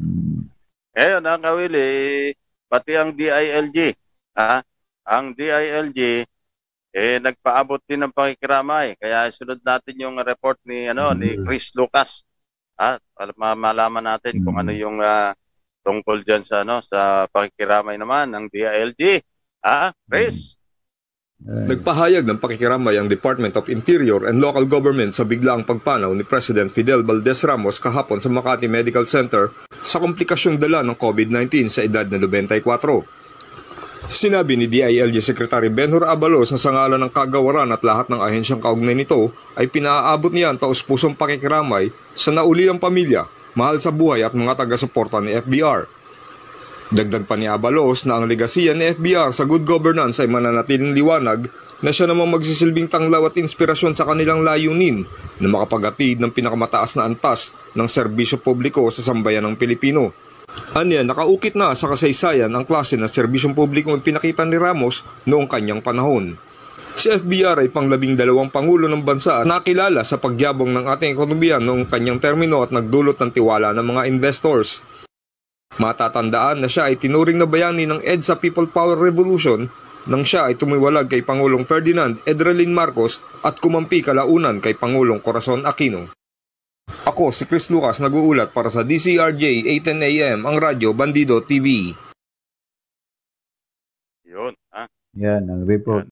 Mm. Ngayon, ang kawili, pati ang DILG, ha? ang DILG, eh, nagpaabot din ng pakikiramay. Kaya sunod natin yung report ni, ano, ni Chris Lucas. Ha? Para ma- malaman natin kung ano yung ah, tungkol dyan sa, ano, sa pakikiramay naman ng DILG. Ha? Chris? Nagpahayag ng pakikiramay ang Department of Interior and Local Government sa biglaang pagpanaw ni President Fidel Valdez Ramos kahapon sa Makati Medical Center sa komplikasyong dala ng COVID-19 sa edad na 94. Sinabi ni DILG Secretary Benhur Abalos na sa ngalan ng kagawaran at lahat ng ahensyang kaugnay nito ay pinaaabot niya ang taus-pusong pakikiramay sa naulilang pamilya, mahal sa buhay at mga taga-suporta ni FBR. Dagdag pa ni Abalos na ang legasiya ni FBR sa good governance ay mananatiling liwanag na siya namang magsisilbing tanglaw at inspirasyon sa kanilang layunin na makapagatid ng pinakamataas na antas ng serbisyo publiko sa sambayan ng Pilipino. Anya, nakaukit na sa kasaysayan ang klase ng serbisyong publikong ipinakita ni Ramos noong kanyang panahon. Si FBR ay panglabing dalawang pangulo ng bansa at nakilala sa pagyabong ng ating ekonomiya noong kanyang termino at nagdulot ng tiwala ng mga investors. Matatandaan na siya ay tinuring na bayani ng EDSA People Power Revolution nang siya ay tumiwalag kay Pangulong Ferdinand Edralin Marcos at kumampi kalaunan kay Pangulong Corazon Aquino. Ako si Chris Lucas nag-uulat para sa DCRJ 810 AM ang radyo Bandido TV. Yun. Ha? Yan ang report.